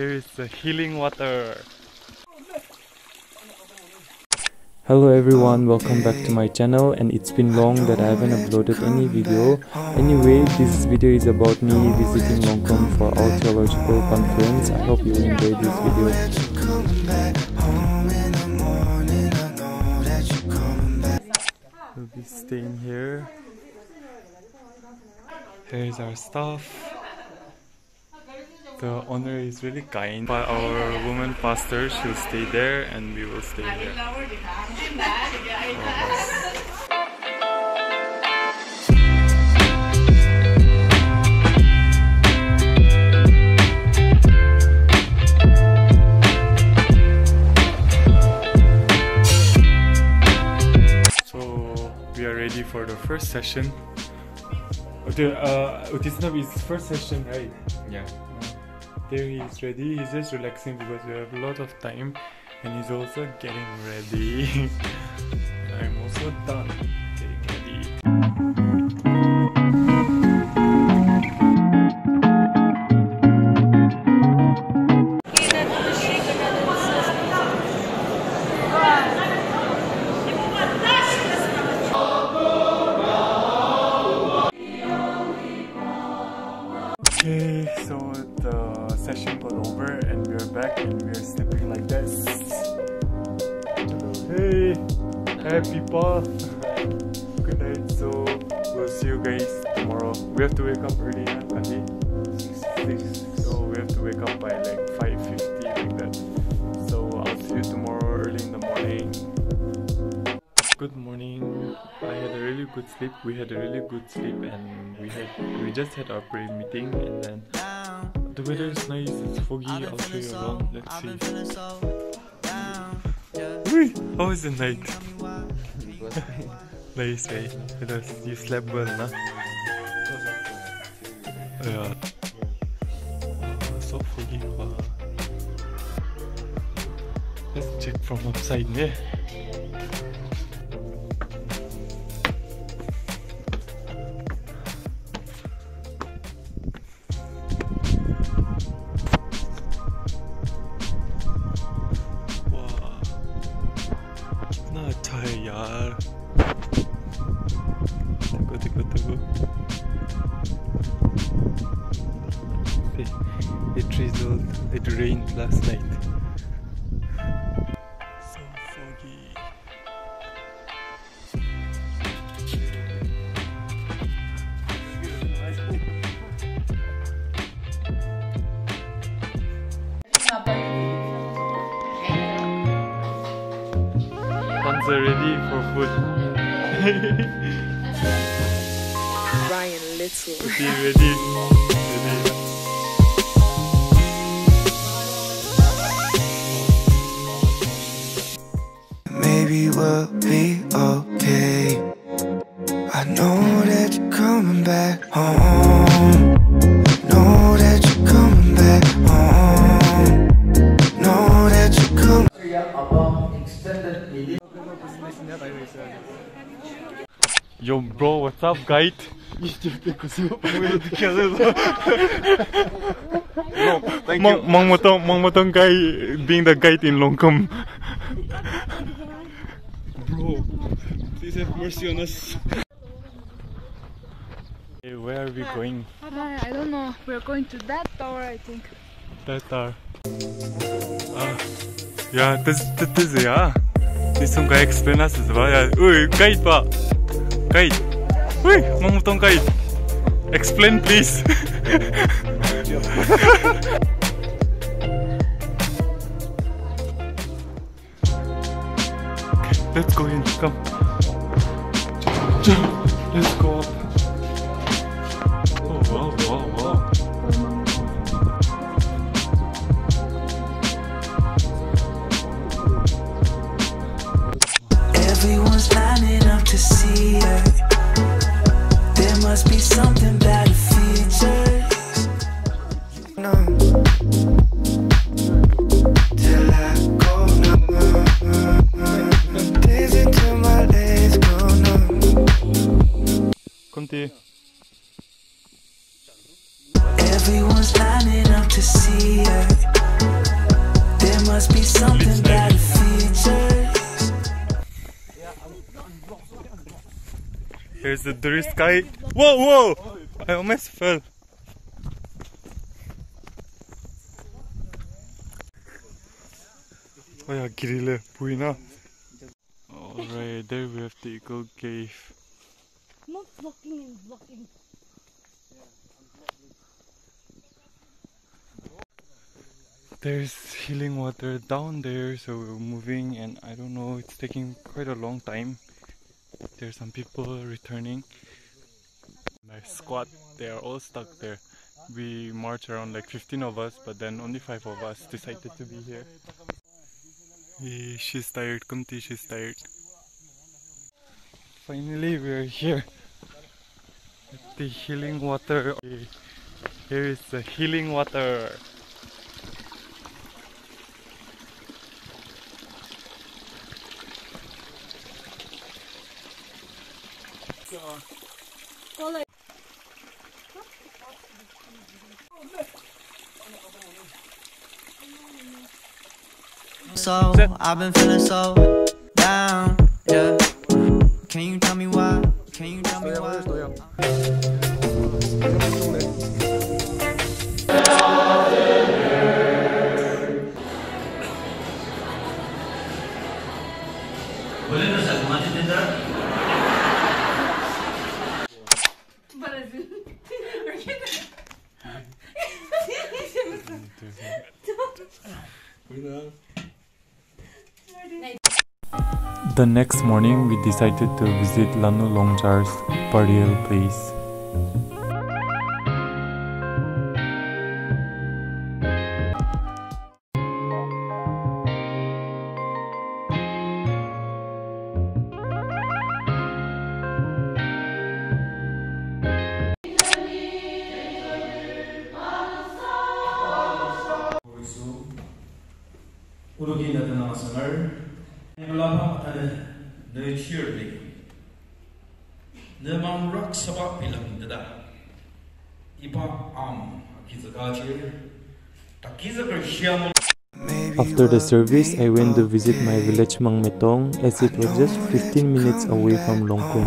Here is the healing water. Hello everyone, welcome back to my channel and it's been long that I haven't uploaded any video. Anyway, this video is about me visiting Longkhum for our theological conference. I hope you enjoy this video. We'll be staying here. Here's our stuff. The owner is really kind. But our woman pastor, she'll stay there and we will stay here. So we are ready for the first session. The uh, Utisnab is first session, right? Yeah. There he is ready. He's just relaxing because we have a lot of time, and he's also getting ready. I'm also done hey people. Good night. So we'll see you guys tomorrow. We have to wake up early, huh, Kandi? Six. So we have to wake up by like five fifty like that. So I'll see you tomorrow early in the morning. Good morning. I had a really good sleep. We had a really good sleep, and we had we just had our prayer meeting, and then the weather is nice. It's foggy. I'll show you around. Let's see. Wait, how was the night? nice? Because you slept well, nah? Yeah. So foggy. Let's check from outside, yeah. Food Ryan Little. Be ready. ready. Maybe we'll be Yo bro, what's up guide? Thank Mang, mang motong, mang motong guy being the guide in Longkhum. Bro, please have mercy on us. Hey, where are we going? I don't know. We're going to that tower, I think. That tower. Ah, ja, das, this, das, ja. This some guy explain us as well. Ja, uy, guide ba? Guide. Uy, mamutong guide. Explain please. Let's go in. Come. Let's go up. There's the tourist guy. Whoa, whoa! I almost fell. Oh yeah, girile buina. Alright, there we have the eagle cave. Not blocking and blocking. There's healing water down there, so we're moving and I don't know, it's taking quite a long time. There's some people returning. My squad, they are all stuck there. We march around like 15 of us, but then only 5 of us decided to be here. She's tired, Kunti, she's tired. Finally, we're here. At the healing water. Here is the healing water. So I've been feeling so The next morning, we decided to visit Lanu Longjar's burial place. 우르기 나타나왔음을 놀라바 아타네 너 치열리 너만 락 서바 빌랑드다 이바 기즈가지 다 기즈를 시험 After the service, I went to visit my village Mangmetong as it was just 15 minutes away from Longkhum.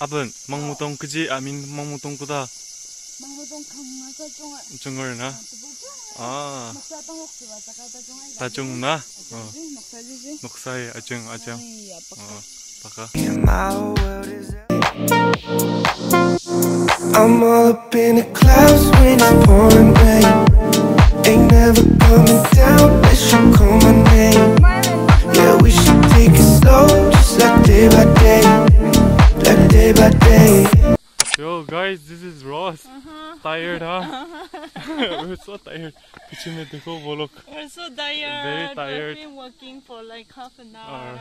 Abun, Mangmetong kiji, I mean Mangmetong kuda. Mangmetong kang na sa chungal. Na. Mangudong kang nasa chunga. 중얼나 Tubuja. 아 Maksa tong waktu wa taka ta chunga. 다중나 어 Maksa jiji. 녹사의 아중 아중 Iya, 어 pak. 바가 in my world is I'm all up in the clouds when it's pouring rain. Ain't never coming down unless you call my name. Yeah, we should take it slow, just like day by day, like day by day. Yo guys, this is Ross. Uh-huh. Tired, huh? Uh-huh. We're so tired. Wo log. We're so tired. Very tired. We've been working for like half an hour. hour.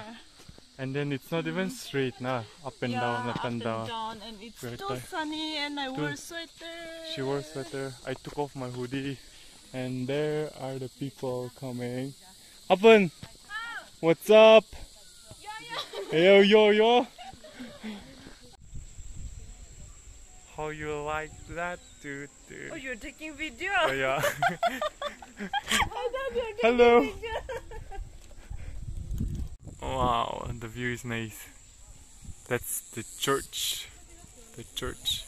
And then it's not even mm-hmm. straight, nah. Up and yeah, down, up, up and down. and it's Very too tired. sunny, and I Too- wore sweater. She wore sweater. I took off my hoodie, and there are the people coming. Apan, what's up? Yo yo yo. How you like that, dude? dude? Oh, you're taking video. Oh, yeah. I thought you were taking Hello. video. wow, the view is nice. That's the church. The church.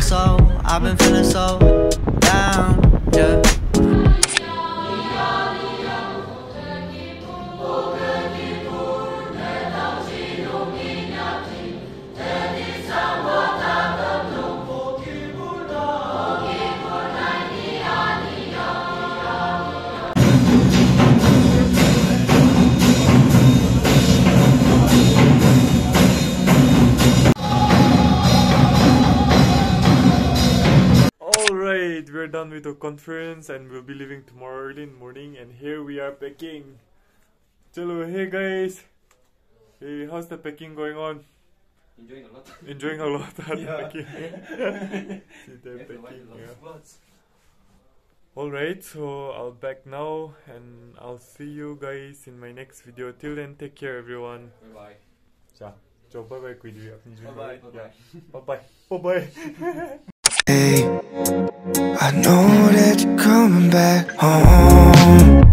So I've been feeling so down, yeah. Alright, we're done with the conference and we'll be leaving tomorrow early in the morning and here we are packing. Chalo, hey guys. Hey, how's the packing going on? Enjoying a lot. Enjoying a lot of Yeah. packing. See them packing, yeah. Alright, so I'll back now and I'll see you guys in my next video. Till then, take care everyone. Bye 자, 저 bye bye bye. Bye bye. Bye bye. Bye bye. Bye bye. Hey, I I know that you're coming back home